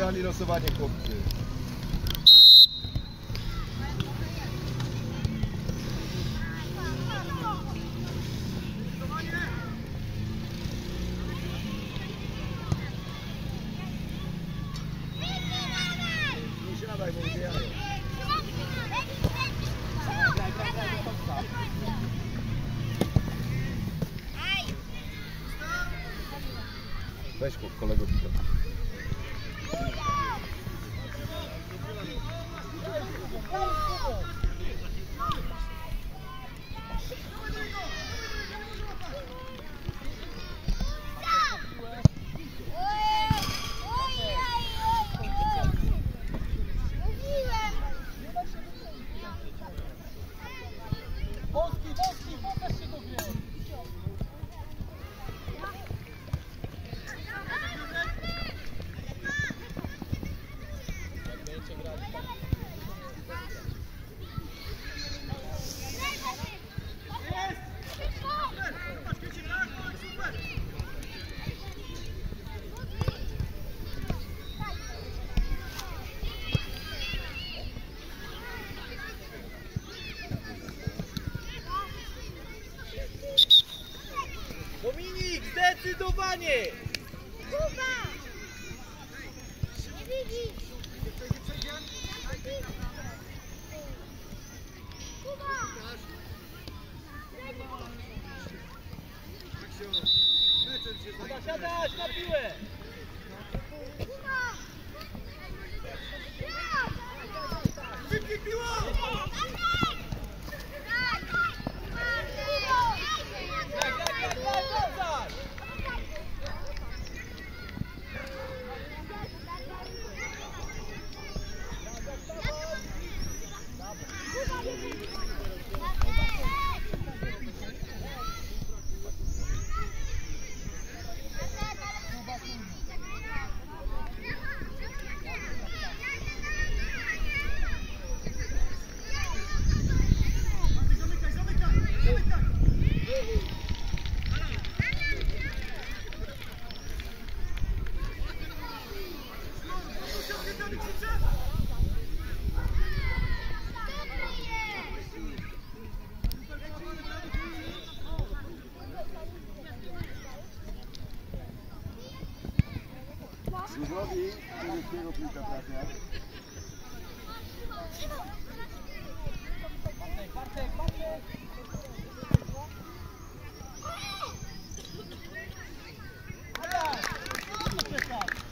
wygrali losowanie chłopcy. Yeah. Zero piłka trafia. Bartek, Bartek, Bartek! Dobra! Dobra!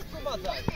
Spróbować.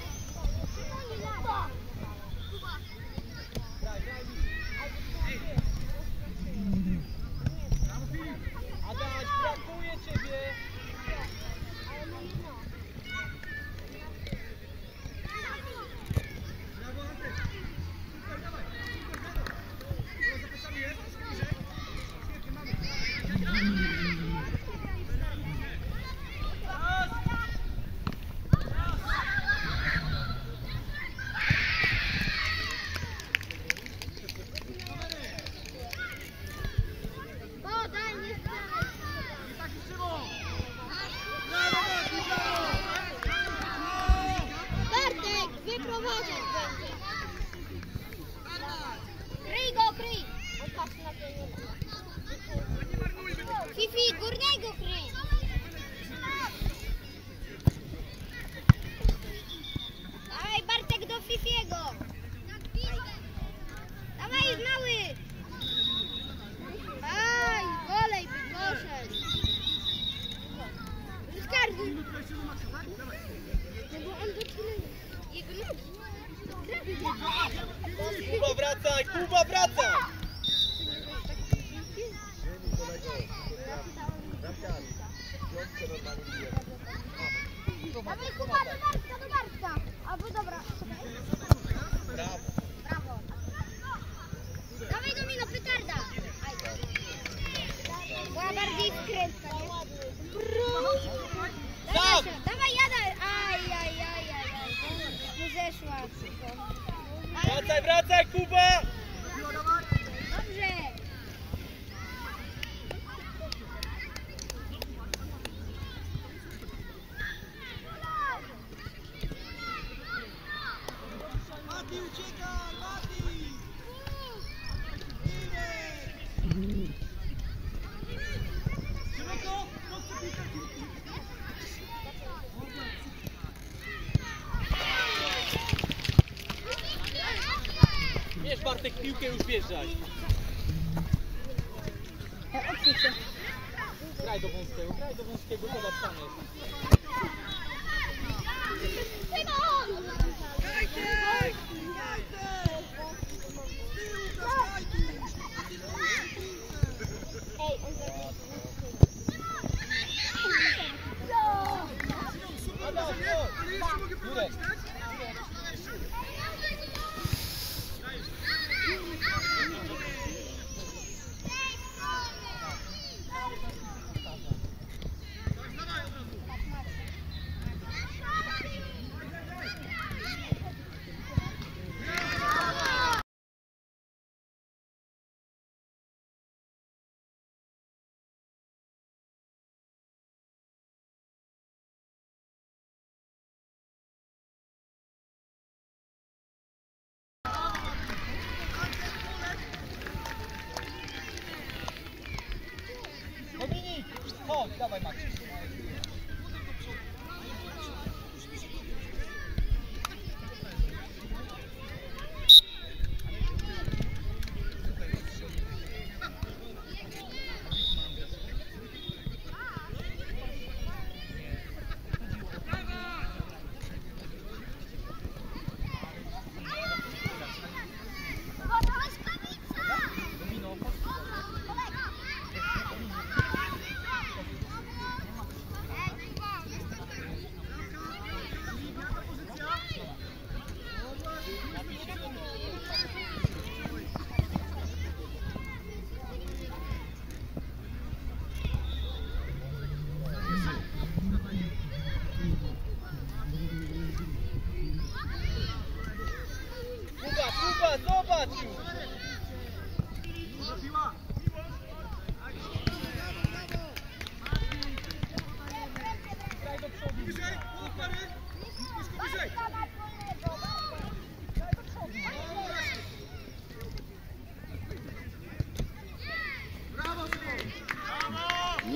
piłkę już wjeżdżać.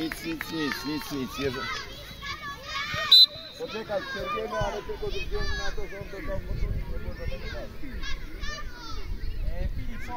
nic, nic, nic, nic, nic. Jeże... Poczekać przerwiemy, ale tylko ze na to, że on do domu to nic nie może Filip, co?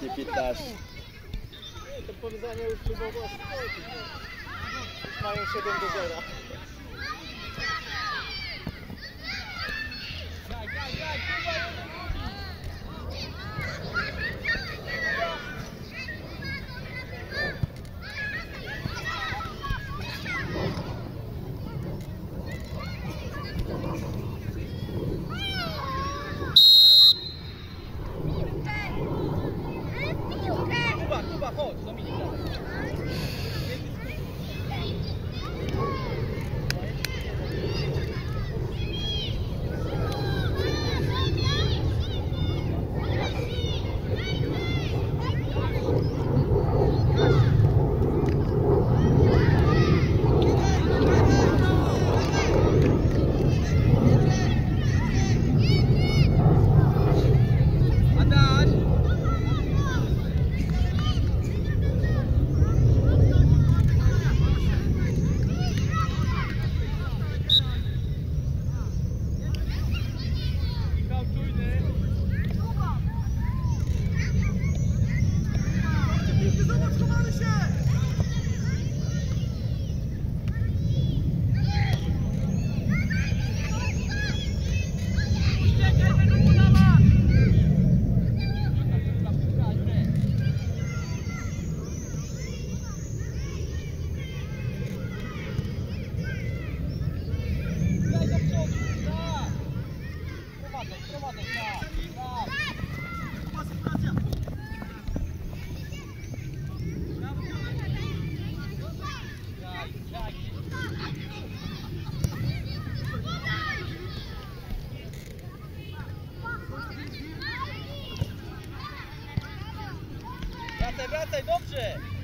takie 15. To powiedzenie już próbowało Mają 7 do 0. Daj, daj, daj, Wracaj, wracaj, dobrze!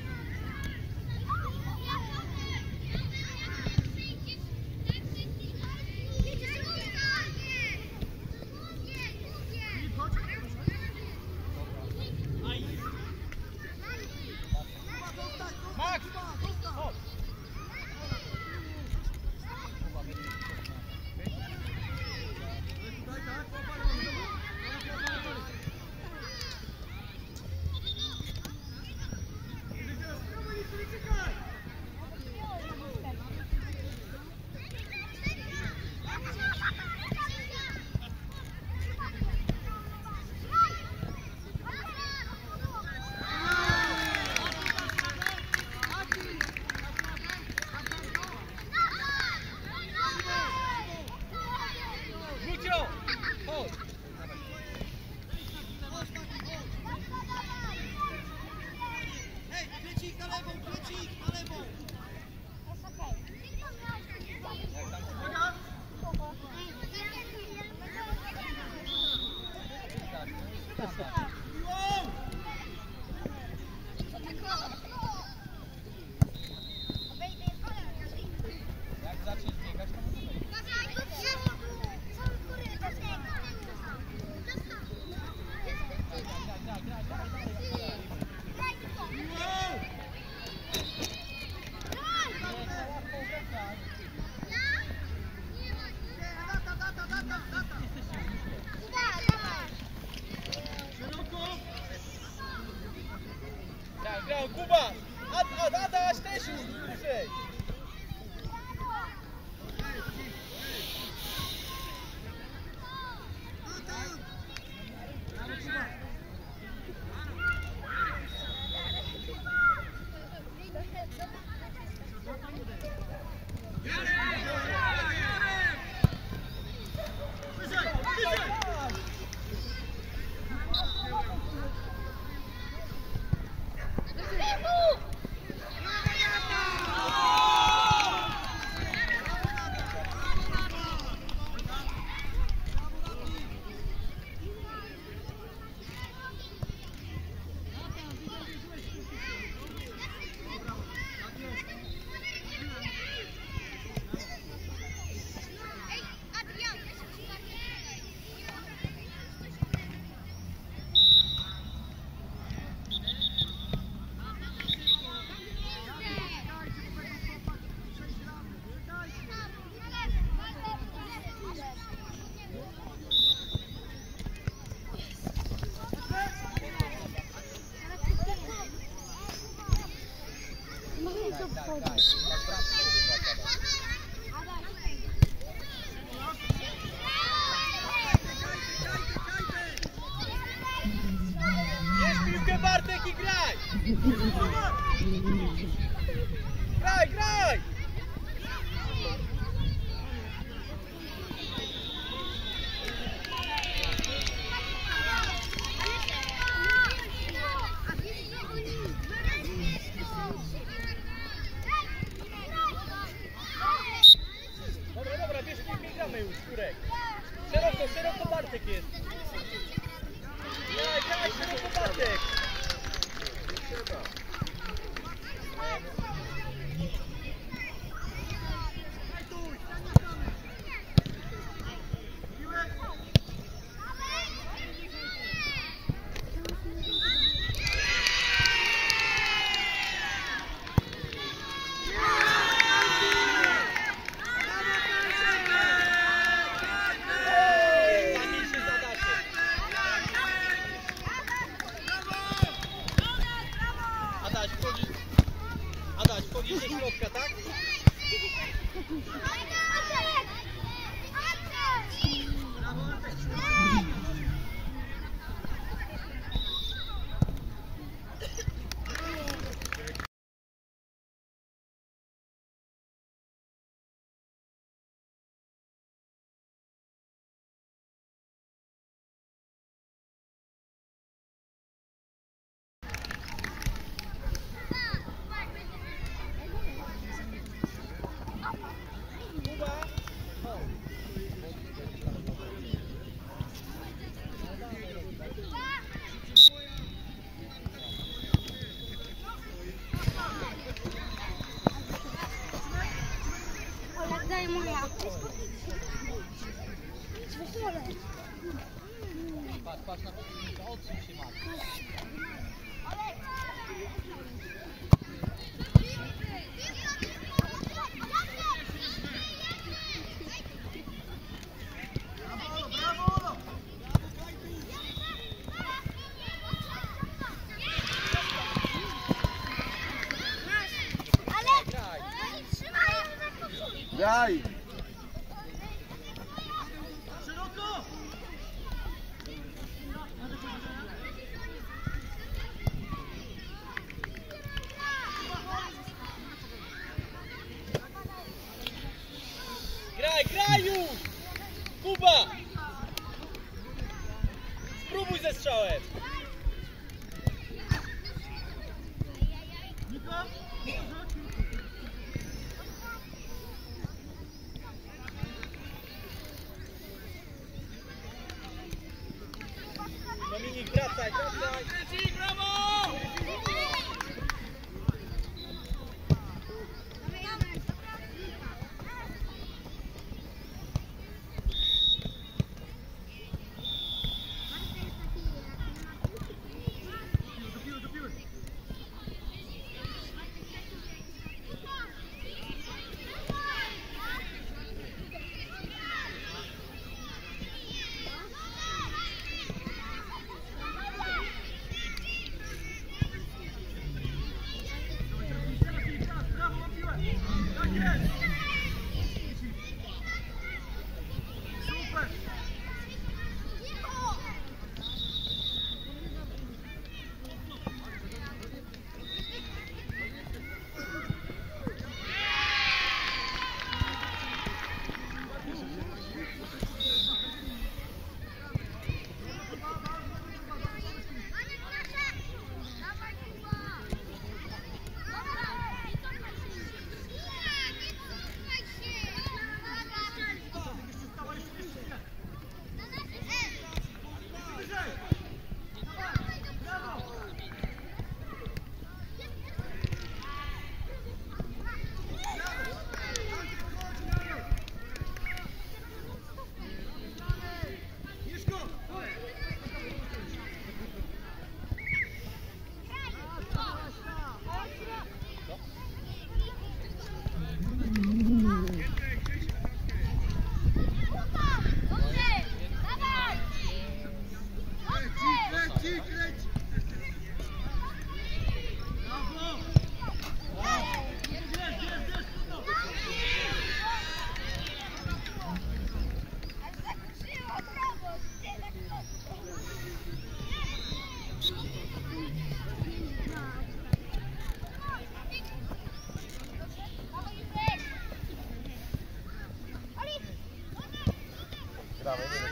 Gracias.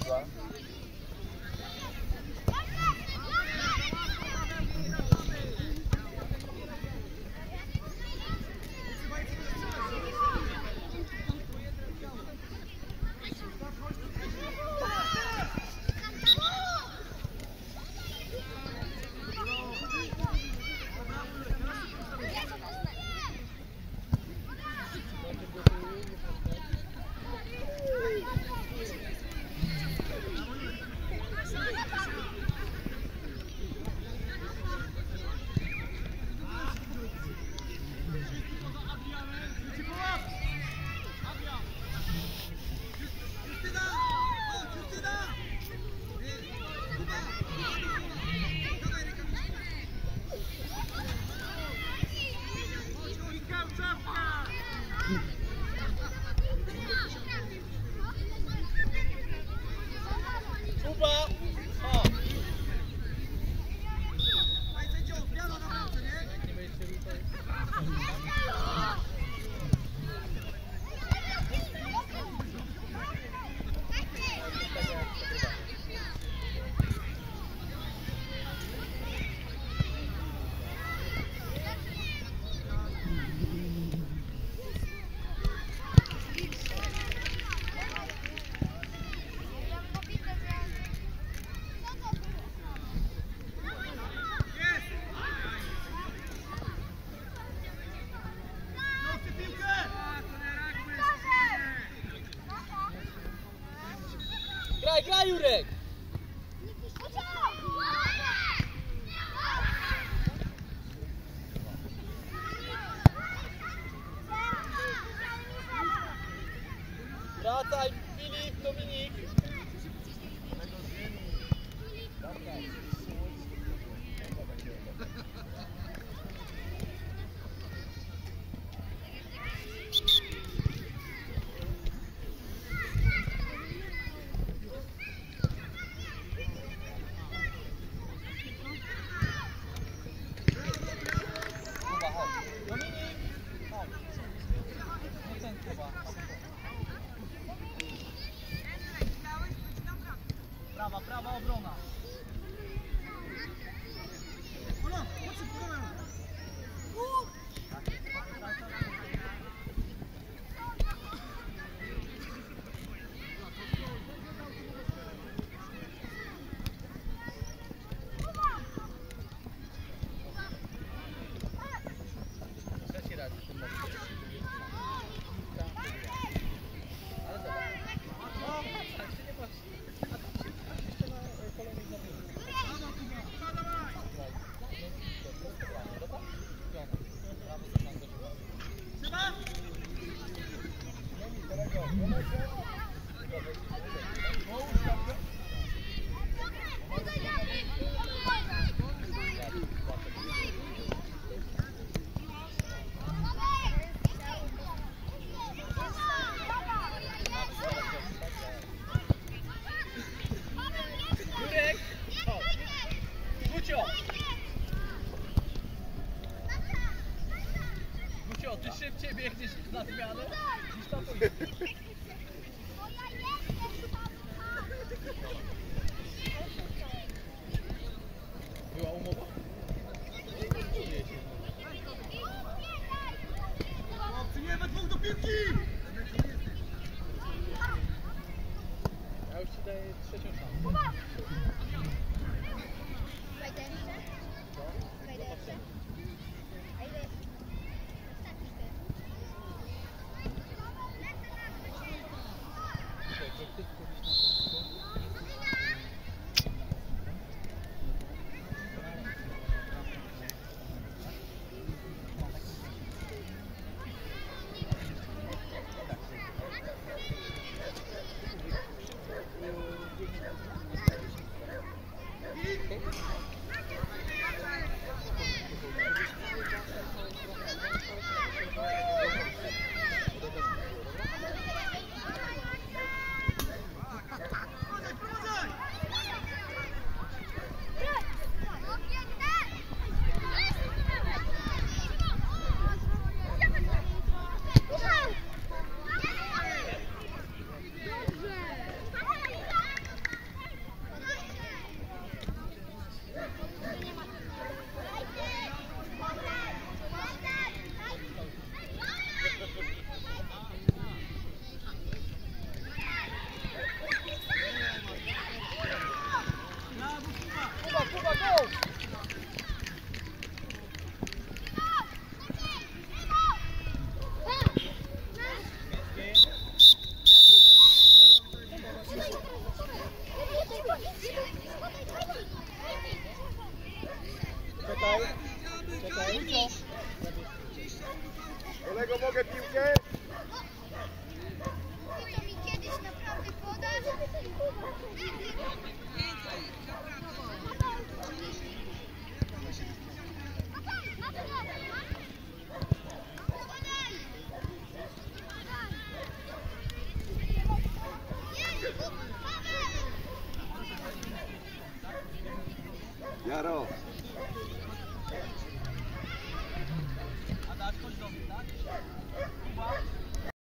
Nothing about it.